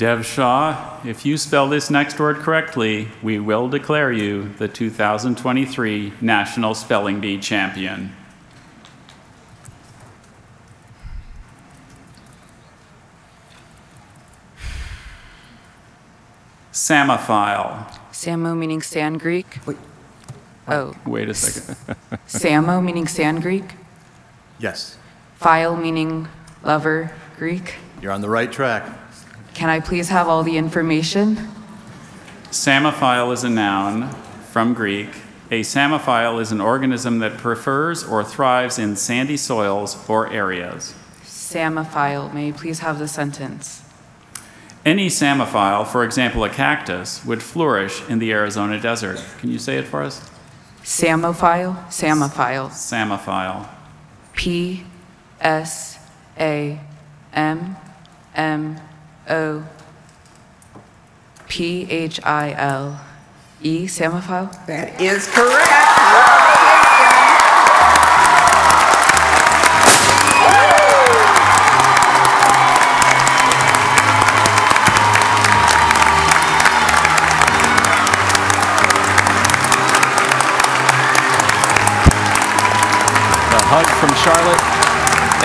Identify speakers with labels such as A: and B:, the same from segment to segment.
A: Dev Shah, if you spell this next word correctly, we will declare you the 2023 National Spelling Bee Champion. Psammophile.
B: Psammo meaning sand Greek.
C: Wait.
B: Oh,
A: Wait a second.
B: Psammo meaning sand Greek.
C: Yes,
B: Phile meaning lover Greek.
C: you're on the right track.
B: Can I please have all the information?
A: Psammophile is a noun from Greek. A psammophile is an organism that prefers or thrives in sandy soils or areas.
B: Psammophile, may you please have the sentence?
A: Any psammophile, for example a cactus, would flourish in the Arizona desert. Can you say it for us?
B: Psammophile, Psammophile.
A: Psammophile.
B: P S A M M O P H I L E, Psammophile?
D: That is correct.
E: The hug from Charlotte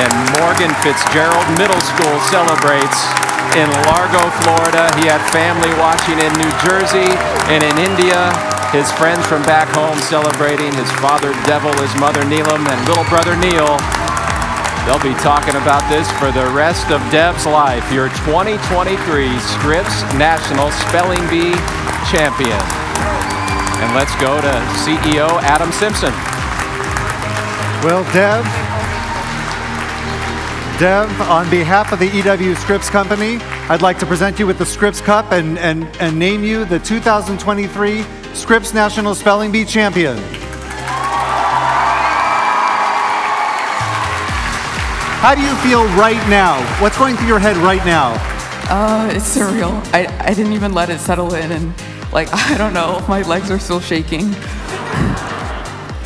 E: and Morgan Fitzgerald Middle School celebrates in Largo, Florida. He had family watching in New Jersey and in India. His friends from back home celebrating his father Deval, his mother Neelam, and little brother Neil. They'll be talking about this for the rest of Dev's life. Your 2023 Scripps National Spelling Bee Champion. And let's go to CEO Adam Symson.
F: Well, Dev, Dev, on behalf of the EW Scripps Company, I'd like to present you with the Scripps Cup and, and, and name you the 2023 Scripps National Spelling Bee Champion. How do you feel right now? What's going through your head right now?
G: Uh, it's surreal. I, I didn't even let it settle in, and like I don't know, my legs are still shaking.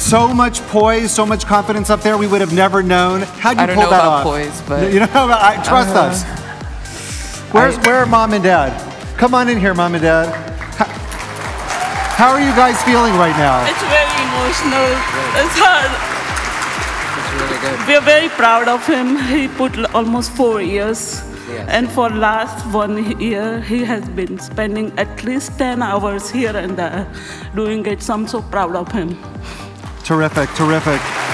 F: So much poise, so much confidence up there, we would have never known. How'd you
G: I don't
F: pull
G: know
F: that
G: about
F: off?
G: poise, but-
F: you know, I, trust
G: Uh,
F: us. Where's
G: I-
F: where are mom and dad? Come on in here, mom and dad. How, how are you guys feeling right now?
H: It's very emotional. It's hard.
D: It's really good.
H: We are very proud of him. He put almost four years.
D: Yes.
H: And for last one year, he has been spending at least 10 hours here and there doing it. So I'm so proud of him.
F: Terrific, terrific.